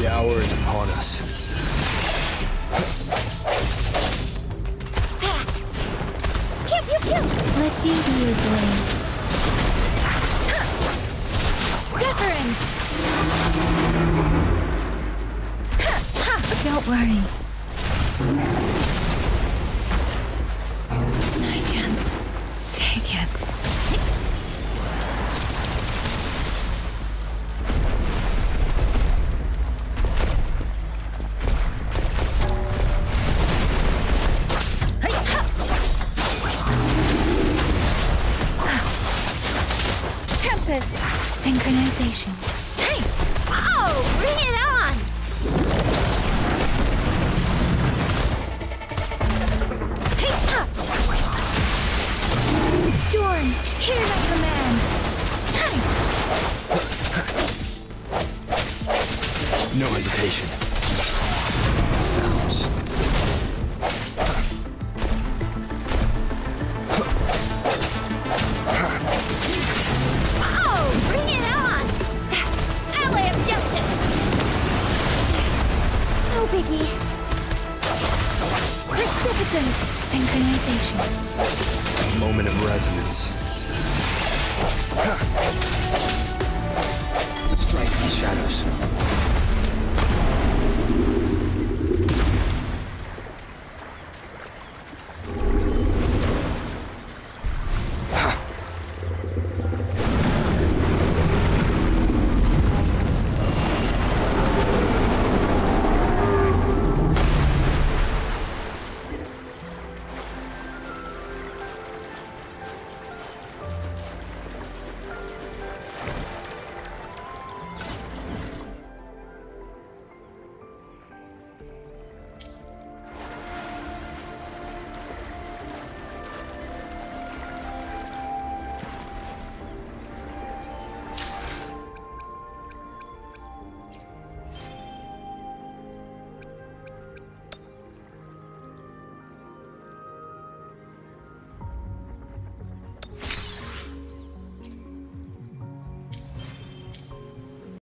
The hour is upon us. Pew pew pew! Let me be your blade. Deference! Don't worry. Tempest! Synchronization. Hey! Oh, bring it on! Hey, ha! Storm, hear my command! Hey! No hesitation. Synchronization. A moment of resonance. Strike these shadows.